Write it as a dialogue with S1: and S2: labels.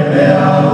S1: é a